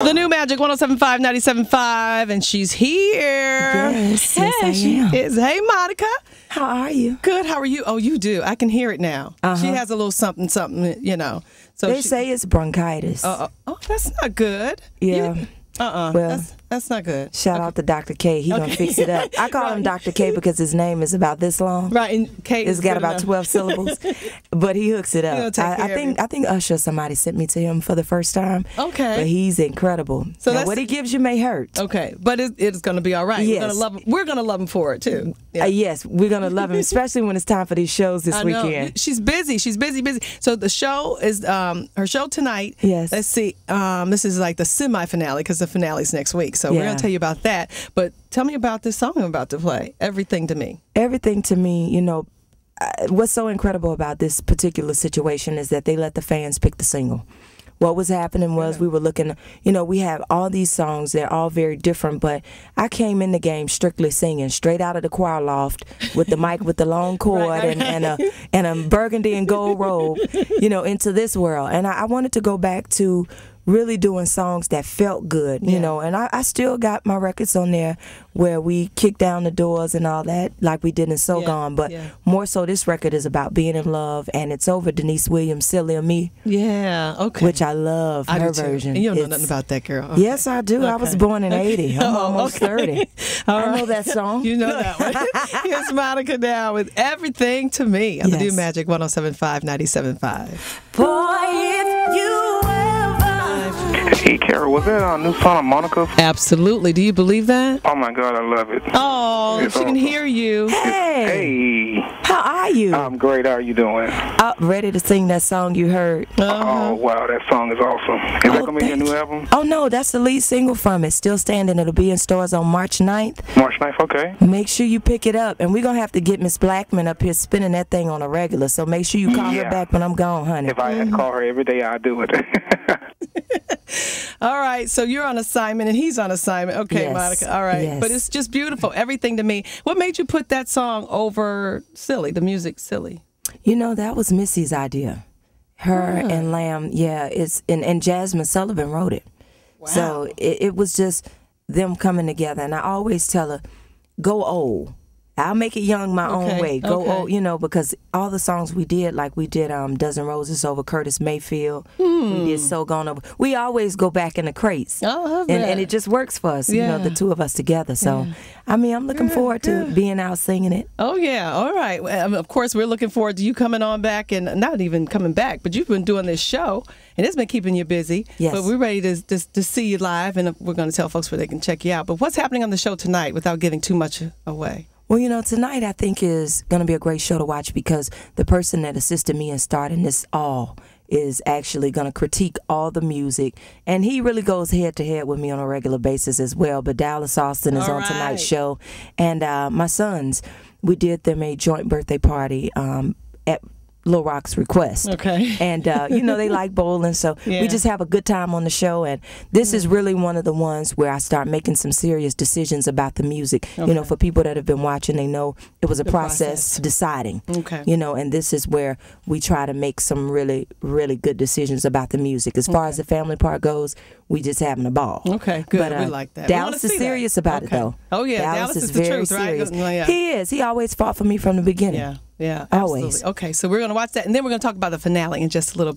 The new Magic 1075 975, and she's here. Yes, hey, yes, I she am. is. Hey, Monica. How are you? Good. How are you? Oh, you do. I can hear it now. Uh-huh. She has a little something, something, you know. So They she, say it's bronchitis. Uh, oh, that's not good. Yeah. Uh uh Well- that's, that's not good. Shout out to Dr. K. He gonna fix it up. I call him Dr. K because his name is about this long. Right. And Kate. It's is got about enough. twelve syllables, but he hooks it up. I, I think. I think Usher somebody sent me to him for the first time. Okay. but he's incredible. So that's- what he gives you may hurt. Okay, but it, it's going to be all right. We're going to love him. We're going to love him for it too. Uh, yes, we're gonna love him, especially when it's time for these shows this I know. weekend. She's busy. She's busy, busy. So the show is um her show tonight. Yes. Let's see. Um, this is like the semi-finale because the finale's next week. So we're gonna tell you about that. But tell me about this song I'm about to play. Everything to me. everything to me, you know, what's so incredible about this particular situation is that they let the fans pick the single. What was happening was we were looking, you know, we have all these songs, they're all very different, but I came in the game strictly singing, straight out of the choir loft with the mic with the long cord Right, right, and, and a and a burgundy and gold robe, you know, into this world. And I, I wanted to go back to really doing songs that felt good, you Yeah. know, and I, I still got my records on there where we kick down the doors and all that, like we did in So Yeah, Gone. But yeah. more so, this record is about being in love, and it's over Deniece Williams' "Silly of Me," Yeah. Okay. which I love I her version. And you don't know nothing about that girl. Okay. Yes, I do. I was born in '80. I'm Oh, almost okay. 30. All I know that song. You know that one. Here's Monica now with everything to me on the new Yes. Magic 1075 975. Boy, ever Hey, Carol, was that a new song of Monica's? Absolutely. Do you believe that? Oh my God, I love it. Oh, It's she can hear you. Hey, Hey, how are you? I'm great. How are you doing? Up, ready to sing that song you heard? Uh-huh. Oh wow, that song is awesome. Is that Oh, gonna be your new album? Oh no, that's the lead single from it. Still standing. It'll be in stores on March 9th. March 9th. Okay. Make sure you pick it up, and we're gonna have to get Miss Blackman up here spinning that thing on a regular. So make sure you call her back when I'm gone, honey. If I had to call her every day, I'd do it. All right, so you're on assignment and he's on assignment. Okay, Yes, Monica. All right, yes. but it's just beautiful. Everything to me. What made you put that song over "Silly"? The music "Silly." You know that was Missy's idea. Her ah. and Lamb, yeah. It's and, and Jazmine Sullivan wrote it. So it, it was just them coming together, and I always tell her, go old. I'll make it young my Okay, own way. Go okay. old, you know, because all the songs we did, like we did um Dozen Roses over Curtis Mayfield. We did So Gone Over. We always go back in the crates. Hmm. Love and, and it just works for us, you know, the two of us together. So, I mean, I'm looking forward to being out singing it. Oh yeah, all right. Well, um, of course, we're looking forward to you coming on back, and not even coming back, but you've been doing this show, and it's been keeping you busy. Yes. But we're ready to to, to see you live, and we're going to tell folks where they can check you out. But what's happening on the show tonight, without giving too much away? Well, you know, tonight I think is going to be a great show to watch because the person that assisted me in starting this all is actually going to critique all the music. And he really goes head to head with me on a regular basis as well. But Dallas Austin is All on right. tonight's show. And uh, my sons, we did them a joint birthday party um, at Lil Rock's request. Okay. And, uh, you know, they like bowling. So Yeah. we just have a good time on the show. And this is really one of the ones where I start making some serious decisions about the music. You know, for people that have been watching, they know it was a process, process. deciding. Okay. You know, and this is where we try to make some really, really good decisions about the music. As far as the family part goes, we just having a ball. Okay, good. But, uh, we like that. Dallas is see that. serious about it, though. Oh yeah, Dallas, is, the very truth, right? serious. Well, yeah. He is. He always fought for me from the beginning. Yeah, yeah, Always. absolutely. Okay, so we're going to watch that, and then we're going to talk about the finale in just a little bit.